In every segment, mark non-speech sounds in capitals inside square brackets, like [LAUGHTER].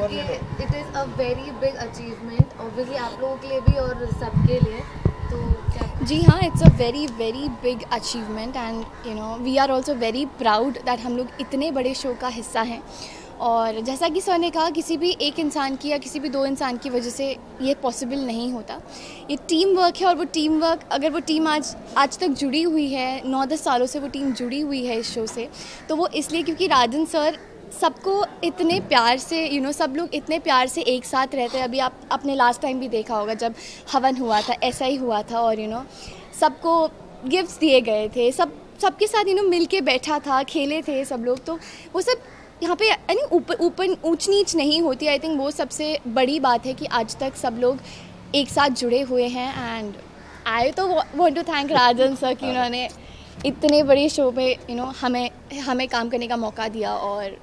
It is a very big achievement obviously आप लोगों के लिए भी और सबके लिए तो जी हाँ it's a very very big achievement and you know we are also very proud that हम लोग इतने बड़े शो का हिस्सा हैं। और जैसा कि सर ने कहा किसी भी एक इंसान की या किसी भी दो इंसान की वजह से ये पॉसिबल नहीं होता। ये टीम वर्क है और वो टीम वर्क अगर वो टीम आज आज तक जुड़ी हुई है नौ दस सालों से वो टीम जुड़ी हुई है इस शो से तो वो इसलिए क्योंकि राजन सर सबको इतने प्यार से यू you नो know, सब लोग इतने प्यार से एक साथ रहते हैं। अभी आप अपने लास्ट टाइम भी देखा होगा जब हवन हुआ था ऐसा ही हुआ था और यू you नो know, सबको गिफ्ट्स दिए गए थे। सब सबके साथ यू नो मिल के बैठा था खेले थे सब लोग। तो वो सब यहाँ पे यानी ऊपर ऊपर ऊंच नीच नहीं होती। आई थिंक वो सबसे बड़ी बात है कि आज तक सब लोग एक साथ जुड़े हुए हैं एंड आई तो want to thank Rajan sir कि उन्होंने इतने बड़े शो में यू you नो know, हमें हमें काम करने का मौका दिया और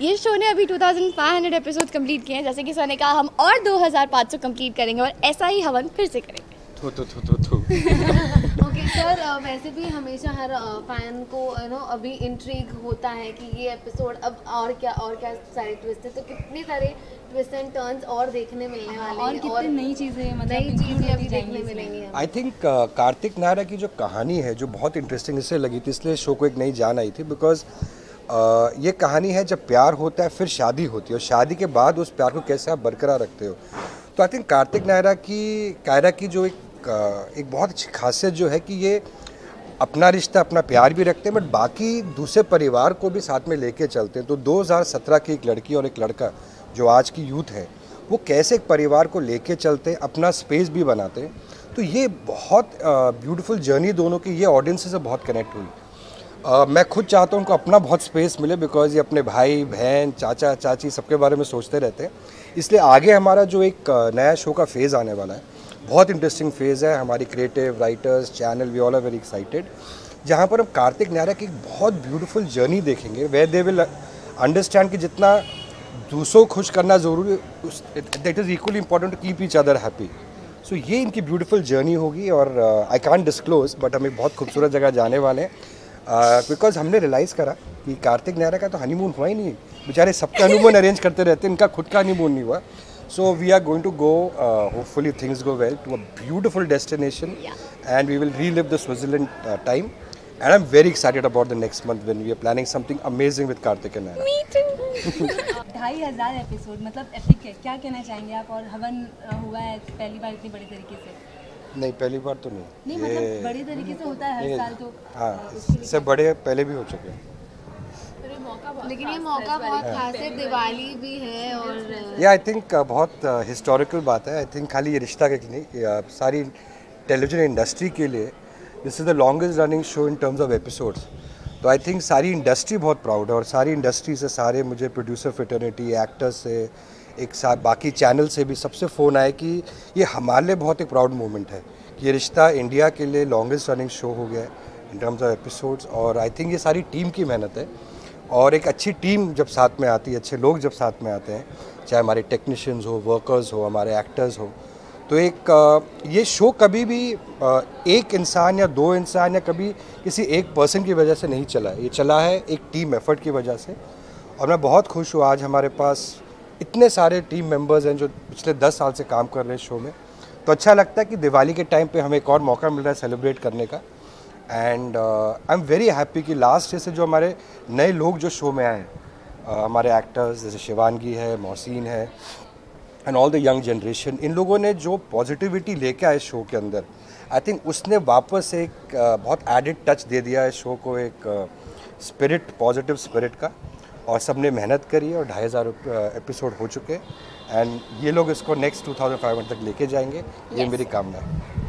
ये शो ने अभी 2500 एपिसोड कंप्लीट किए हैं। जैसे कि सर ने कहा हम और 2500 कंप्लीट करेंगे और ऐसा ही हवन फिर से करेंगे। थू थू थू थू थू। [LAUGHS] ओके सर वैसे भी हमेशा हर फ़ैन को यू नो अभी इंट्रीग होता है कि ये एपिसोड अब और क्या और क्या सारे ट्विस्ट है। तो कितने सारे ट्विस्ट एंड टर्न्स और देखने मिलने वाले और हैं कितनी नई चीज़ें मतलब नई चीज़ें अभी देखने मिलेंगी हमें। आई थिंक कार्तिक नायरा की जो कहानी है जो बहुत इंटरेस्टिंग इसलिए लगी थी इसलिए शो को एक नई जान आई थी बिकॉज़ ये कहानी है, जब प्यार होता है, फिर शादी होती है। और शादी के बाद उस प्यार को कैसे आप बरकरार रखते हो? तो आई थिंक कार्तिक नायरा की, कायरा की जो एक एक बहुत अच्छी खासियत जो है कि ये अपना रिश्ता, अपना प्यार भी रखते हैं, बट बाकी दूसरे परिवार को भी साथ में लेके चलते हैं। तो 2017 की एक लड़की और एक लड़का जो आज की यूथ है, वो कैसे एक परिवार को लेके चलते हैं, अपना स्पेस भी बनाते हैं। तो ये बहुत ब्यूटीफुल जर्नी दोनों की, ये ऑडियंस से बहुत कनेक्ट हुई। मैं खुद चाहता हूँ उनको अपना बहुत स्पेस मिले बिकॉज़ ये अपने भाई, बहन, चाचा, चाची सबके बारे में सोचते रहते हैं। इसलिए आगे हमारा जो एक नया शो का फ़ेज़ आने वाला है, बहुत इंटरेस्टिंग फ़ेज़ है। हमारी creative writers channel we all are very excited जहाँ पर हम कार्तिक नायरा की एक बहुत ब्यूटीफुल जर्नी देखेंगे वे दे विल अंडरस्टैंड कि जितना दूसरों खुश करना ज़रूरी that is equally important to keep each other happy so ये इनकी ब्यूटीफुल जर्नी होगी और आई कान डिस्क्लोज बट हम एक बहुत खूबसूरत जगह जाने वाले हैं। बिकॉज़ uh, हमने रियलाइज़ करा कि कार्तिक नायरा का तो हनीमून हुआ ही नहीं। बेचारे सबका हनीमून अरेंज करते रहते हैं इनका खुद का हनीमून नहीं हुआ। So we are going to go hopefully things go well to a beautiful destination and we will relive the Switzerland time and I am very excited about the next month when we are planning something amazing with Karthik and Naira. [LAUGHS] ढाई हज़ार episode मतलब epic है। क्या कहना चाहेंगे आप? और हवन हुआ है पहली बार इतनी बड़ी तरीके से। नहीं पहली बार तो नहीं। नहीं मतलब बड़ी तरीके से होता है हर साल तो। हाँ इससे बड़े पहले भी हो चुके हैं। लेकिन ये मौका बहुत खास है दिवाली भी है और या आई थिंक बहुत हिस्टोरिकल बात है। आई थिंक खाली ये रिश्ता के लिए नहीं uh, सारी टेलीविज़न इंडस्ट्री के लिए this is the longest running show in terms of episodes तो आई थिंक सारी इंडस्ट्री बहुत प्राउड है और सारी इंडस्ट्री से सारे मुझे प्रोड्यूसर फिटर्निटी एक्टर्स से एक साथ बाकी चैनल से भी सबसे फ़ोन आए कि ये हमारे लिए बहुत एक प्राउड मोमेंट है कि ये रिश्ता इंडिया के लिए लॉन्गेस्ट रनिंग शो हो गया है इन टर्म्स ऑफ़ एपिसोड्स और आई थिंक ये सारी टीम की मेहनत है और एक अच्छी टीम जब साथ में आती है, अच्छे लोग जब साथ में आते हैं, चाहे हमारे टेक्नीशियंस हो वर्कर्स हो, हमारे एक्टर्स हो तो एक ये शो कभी भी एक इंसान या दो इंसान या कभी किसी एक पर्सन की वजह से नहीं चला ये चला है एक टीम एफर्ट की वजह से और मैं बहुत खुश हूँ आज हमारे पास इतने सारे टीम मेंबर्स हैं जो पिछले दस साल से काम कर रहे हैं शो में। तो अच्छा लगता है कि दिवाली के टाइम पे हमें एक और मौका मिल रहा है सेलिब्रेट करने का। And I am very happy कि लास्ट से जो हमारे नए लोग जो शो में आए uh, हमारे एक्टर्स जैसे शिवानगी है मोहसिन है and all the young generation इन लोगों ने जो पॉजिटिविटी लेके आए शो के अंदर आई थिंक उसने वापस एक uh, बहुत एडिड टच दे दिया है शो को एक स्पिरिट पॉजिटिव स्पिरिट का। और सबने मेहनत करी है और ढाई हज़ार एपिसोड हो चुके हैं। एंड ये लोग इसको नेक्स्ट 2500 तक लेके जाएँगे। ये yes. मेरी कामना है।